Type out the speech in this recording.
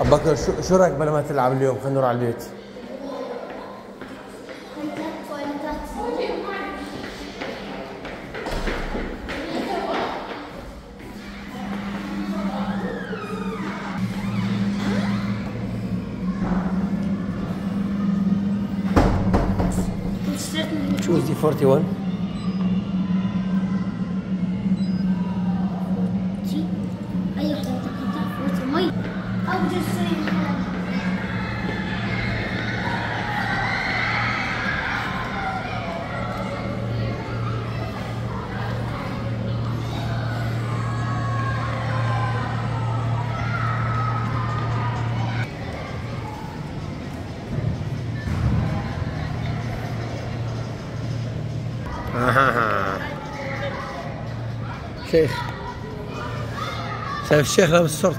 ابو بكر شو شو رأيك بلا ما تلعب اليوم؟ خلينا نروح على البيت. Choose the 41 شيخ شايف الشيخ لابس شورت